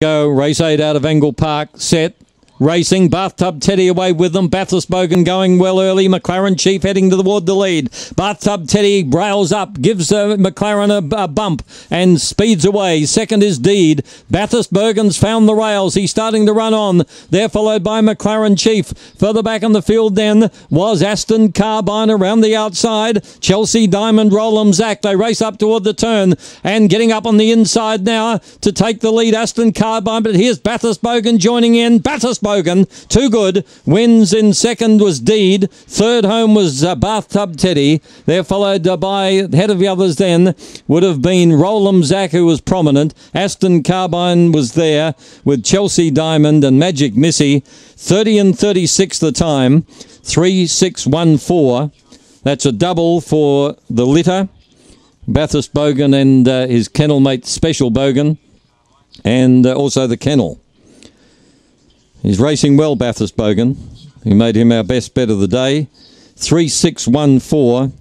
Go race eight out of Angle Park. Set. Racing, Bathtub Teddy away with them. Bathurst Bogan going well early. McLaren Chief heading toward the lead. Bathtub Teddy rails up, gives uh, McLaren a, a, bump and speeds away. Second is Deed. Bathurst Bogan's found the rails. He's starting to run on. They're followed by McLaren Chief. Further back on the field then was Aston Carbine around the outside. Chelsea Diamond, Roland Zach. They race up toward the turn and getting up on the inside now to take the lead. Aston Carbine, but here's Bathurst Bogan joining in. Bathurst Bogan, too good. Wins in second was Deed. Third home was uh, Bathtub Teddy. They're followed uh, by head of the others then would have been Roland Zach, who was prominent. Aston Carbine was there with Chelsea Diamond and Magic Missy. 30 and 36 the time. 3614. That's a double for the litter. Bathurst Bogan and uh, his kennel mate Special Bogan, and uh, also the kennel. He's racing well, Bathurst Bogan. He made him our best bet of the day. 3614.